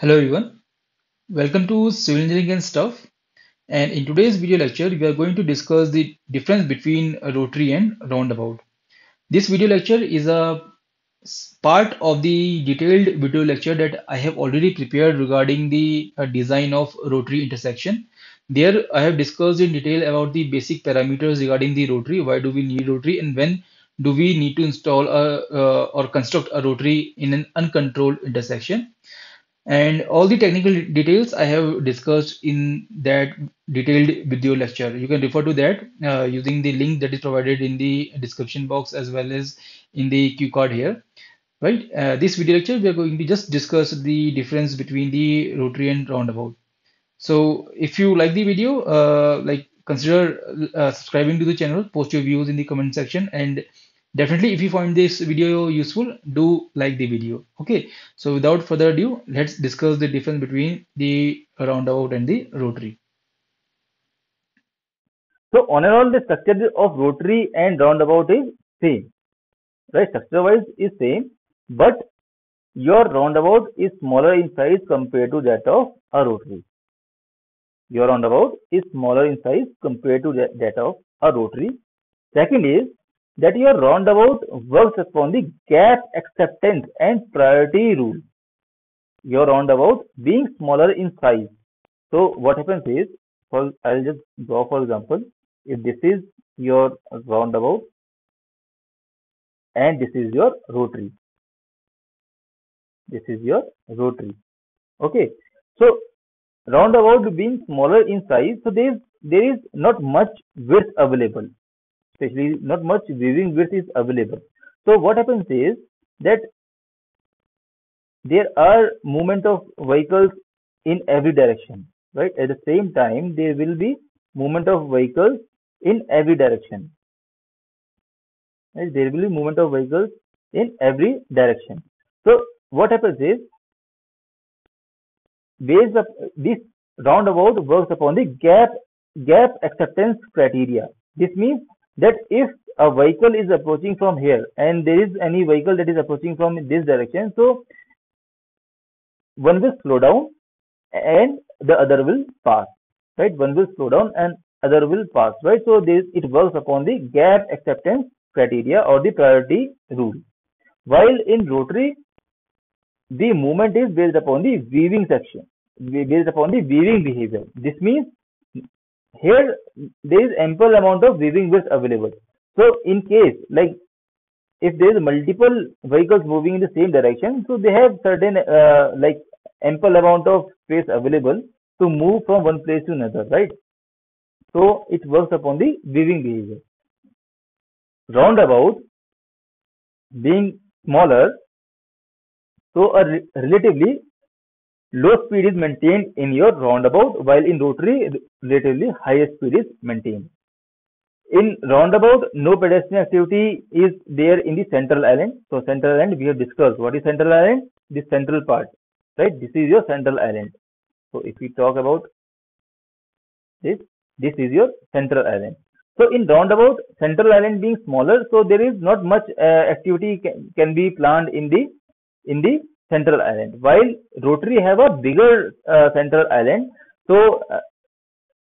Hello everyone, welcome to Civil Engineering and Stuff. And in today's video lecture, we are going to discuss the difference between a rotary and roundabout. This video lecture is a part of the detailed video lecture that I have already prepared regarding the uh, design of rotary intersection. There, I have discussed in detail about the basic parameters regarding the rotary. Why do we need rotary, and when do we need to install a uh, or construct a rotary in an uncontrolled intersection? And all the technical details I have discussed in that detailed video lecture. You can refer to that uh, using the link that is provided in the description box as well as in the cue card here. Right? Uh, this video lecture, we are going to just discuss the difference between the rotary and roundabout. So if you like the video, uh, like consider uh, subscribing to the channel, post your views in the comment section, and definitely if you find this video useful, do like the video. Okay. So without further ado, let's discuss the difference between the roundabout and the rotary. So on and on, the structure of rotary and roundabout is same, right? Structure-wise is same, but your roundabout is smaller in size compared to that of a rotary. Your roundabout is smaller in size compared to that of a rotary. Second is that your roundabout works upon the gap acceptance and priority rule. Your roundabout being smaller in size. So what happens is, for I'll just draw for example, if this is your roundabout and this is your rotary. This is your rotary. Okay. So roundabout being smaller in size, so there is there is not much width available. Especially not much weaving width is available. So what happens is that there are movement of vehicles in every direction, right? At the same time, there will be movement of vehicles in every direction. Right? There will be movement of vehicles in every direction. So what happens is based up this roundabout works upon the gap gap acceptance criteria. This means that if a vehicle is approaching from here and there is any vehicle that is approaching from this direction, so one will slow down and the other will pass, right? One will slow down and other will pass, right? So this it works upon the gap acceptance criteria or the priority rule. While in rotary, the movement is based upon the weaving section, based upon the weaving behavior. This means here there is ample amount of weaving width available. So in case like if there is multiple vehicles moving in the same direction, so they have certain uh, like ample amount of space available to move from one place to another, right? So it works upon the weaving behavior. Roundabout being smaller, so a re- relatively low speed is maintained in your roundabout, while in rotary, relatively higher speed is maintained. In roundabout, no pedestrian activity is there in the central island. So central island we have discussed. What is central island? The central part, right? This is your central island. So if we talk about this, this is your central island. So in roundabout, central island being smaller, so there is not much uh, activity can, can be planned in the in the central island. While rotary have a bigger uh, central island, so uh,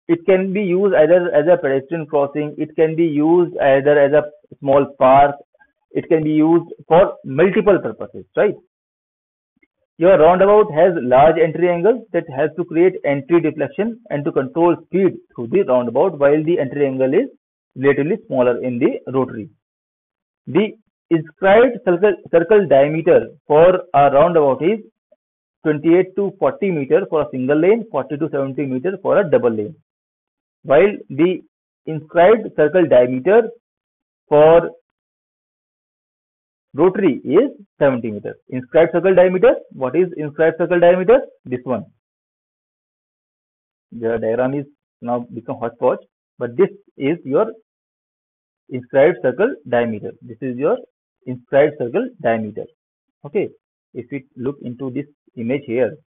it can be used either as a pedestrian crossing, it can be used either as a small park, it can be used for multiple purposes, right? Your roundabout has large entry angles that help to create entry deflection and to control speed through the roundabout while the entry angle is relatively smaller in the rotary. The inscribed circle, circle diameter for a roundabout is 28 to 40 meter for a single lane, 40 to 70 meter for a double lane. While the inscribed circle diameter for rotary is 70 meters. Inscribed circle diameter, what is inscribed circle diameter? This one. The diagram is now become hotspot, but this is your inscribed circle diameter. This is your inscribed circle diameter. Okay. If we look into this image here,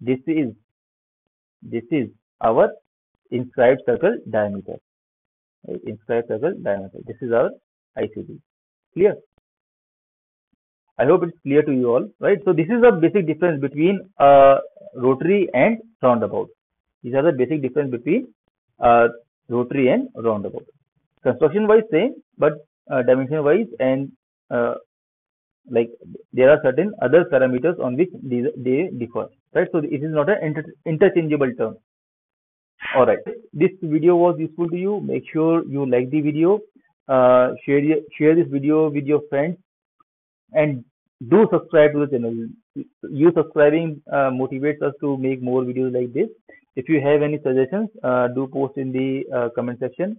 this is this is our inscribed circle diameter. Right? Inscribed circle diameter. This is our ICD. Clear? I hope it's clear to you all, right? So this is the basic difference between uh, rotary and roundabout. These are the basic difference between uh, rotary and roundabout. Construction wise same, but uh, dimension wise and uh, like there are certain other parameters on which these, they differ, right? So it is not an inter interchangeable term. All right. This video was useful to you. Make sure you like the video. Uh, share share this video with your friends and do subscribe to the channel. You subscribing uh, motivates us to make more videos like this. If you have any suggestions, uh, do post in the uh, comment section.